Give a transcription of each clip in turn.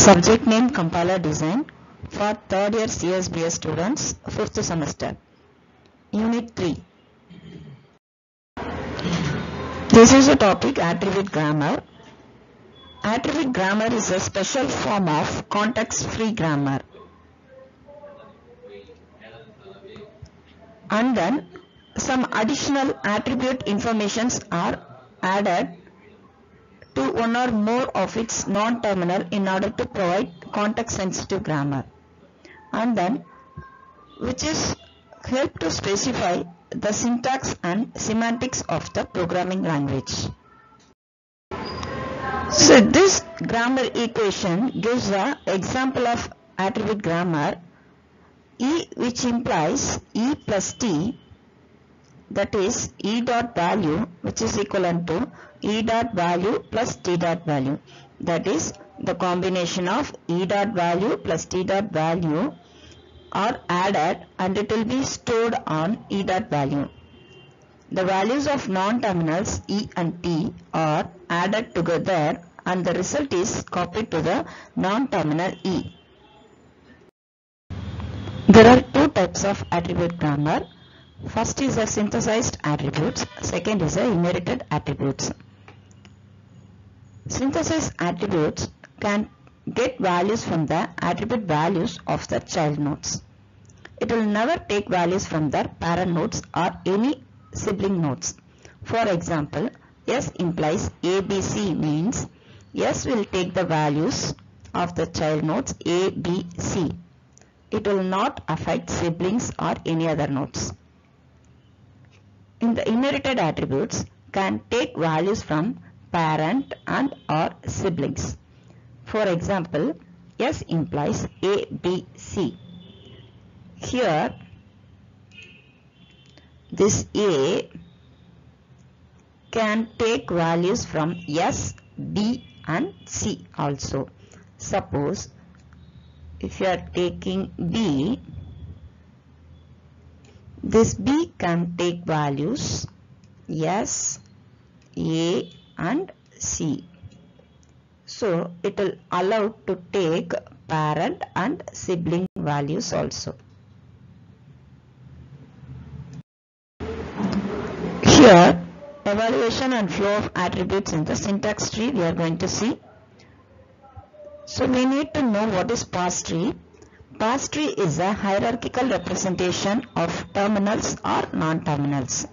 Subject name compiler design for third year CSBS students, fifth semester. Unit 3. This is a topic attribute grammar. Attribute grammar is a special form of context-free grammar. And then some additional attribute informations are added to one or more of its non-terminal in order to provide context-sensitive grammar. And then which is help to specify the syntax and semantics of the programming language. So this grammar equation gives the example of attribute grammar E which implies E plus T that is E dot value which is equivalent to E dot value plus T dot value that is the combination of E dot value plus T dot value are added and it will be stored on E dot value. The values of non-terminals E and T are added together and the result is copied to the non-terminal E. There are two types of attribute grammar. First is a synthesized attributes, second is a inherited attributes. Synthesized attributes can get values from the attribute values of the child nodes. It will never take values from their parent nodes or any sibling nodes. For example, S implies ABC means S will take the values of the child nodes A, B, C. It will not affect siblings or any other nodes. In the inherited attributes can take values from parent and or siblings. For example, S implies A, B, C. Here, this A can take values from S, B and C also. Suppose if you are taking B, this B can take values S, A and C. So it will allow to take parent and sibling values also. Here evaluation and flow of attributes in the syntax tree we are going to see. So we need to know what is parse tree. Parse tree is a hierarchical representation of terminals or non-terminals.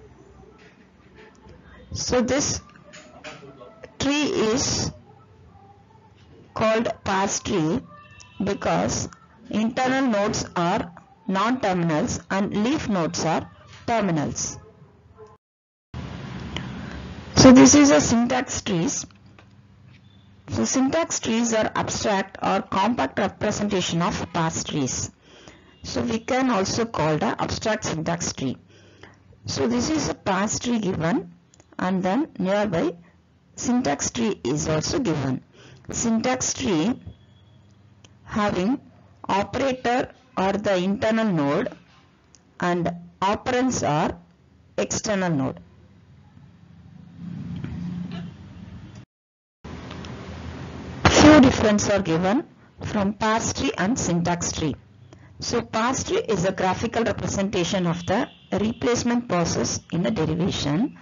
So this tree is called parse tree because internal nodes are non-terminals and leaf nodes are terminals. So this is a syntax trees. So syntax trees are abstract or compact representation of parse trees. So we can also call the abstract syntax tree. So this is a parse tree given and then nearby syntax tree is also given. Syntax tree having operator or the internal node and operands are external node. Few differences are given from parse tree and syntax tree. So parse tree is a graphical representation of the replacement process in a derivation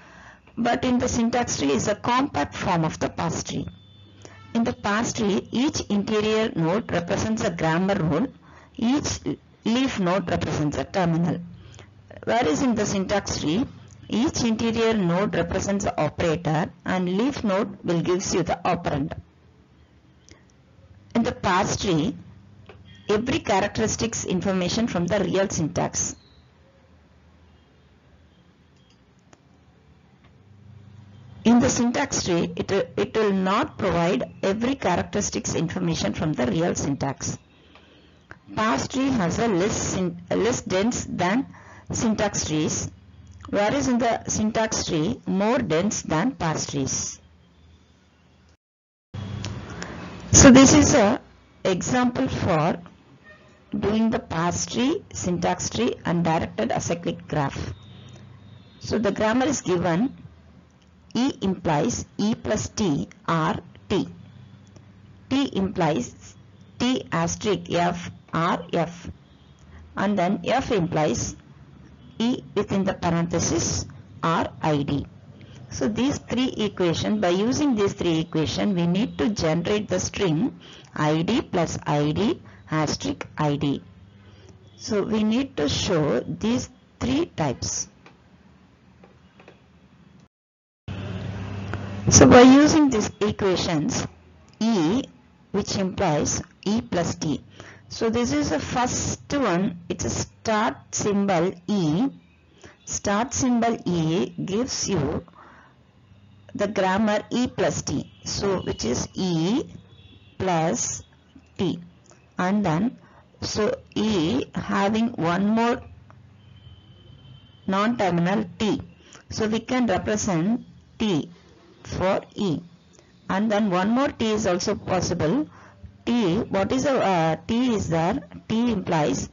but in the syntax tree is a compact form of the parse tree. In the parse tree, each interior node represents a grammar rule, each leaf node represents a terminal. Whereas in the syntax tree, each interior node represents an operator and leaf node will gives you the operand. In the parse tree, every characteristics information from the real syntax. The syntax tree, it, it will not provide every characteristics information from the real syntax. Parse tree has a less, less dense than syntax trees, whereas in the syntax tree, more dense than parse trees. So this is a example for doing the parse tree, syntax tree and directed acyclic graph. So the grammar is given E implies E plus T or T. T implies T asterisk F or F and then F implies E within the parenthesis or ID. So these three equations, by using these three equations, we need to generate the string ID plus ID asterisk ID. So we need to show these three types. So by using these equations, E which implies E plus T. So this is the first one, it's a start symbol E. Start symbol E gives you the grammar E plus T. So which is E plus T. And then so E having one more non-terminal T. So we can represent T for E. And then one more T is also possible. T, what is the uh, T is there? T implies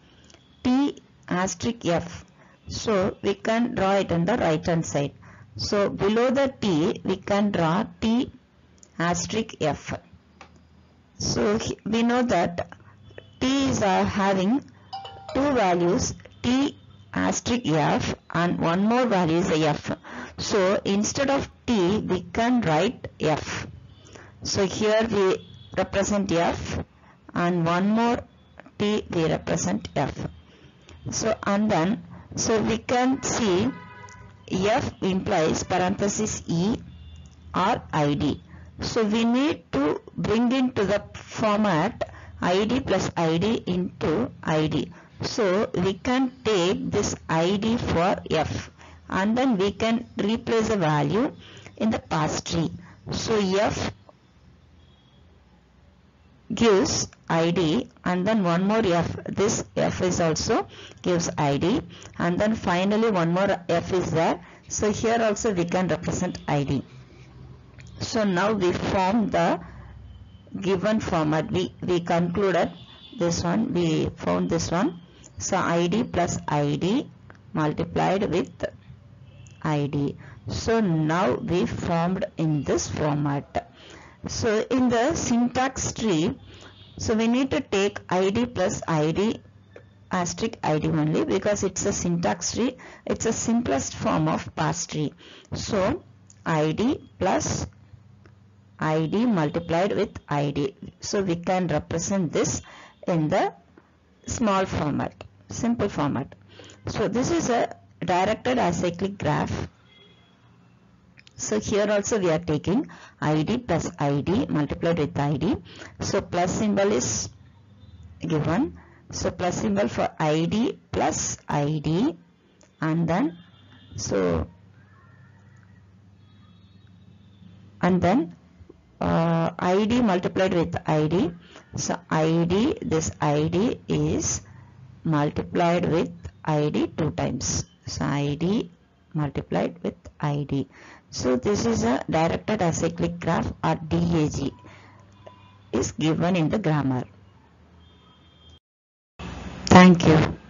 T asterisk F. So we can draw it on the right hand side. So below the T we can draw T asterisk F. So we know that T is uh, having two values T asterisk F and one more value is F. So instead of T we can write F. So here we represent F and one more T we represent F. So and then so we can see F implies parenthesis E or ID. So we need to bring into the format ID plus ID into ID. So we can take this ID for F and then we can replace the value in the parse tree. So F gives ID and then one more F. This F is also gives ID and then finally one more F is there. So here also we can represent ID so now we form the given format. We we concluded this one. We found this one. So ID plus ID multiplied with ID so now we formed in this format so in the syntax tree, so we need to take id plus id asterisk id only because it's a syntax tree. It's a simplest form of parse tree. So id plus id multiplied with id. So we can represent this in the small format, simple format. So this is a directed acyclic graph so here also we are taking id plus id multiplied with id. So plus symbol is given. So plus symbol for id plus id and then so and then uh, id multiplied with id. So id this id is multiplied with id two times. So id multiplied with id. So this is a directed acyclic graph or DAG is given in the grammar. Thank you.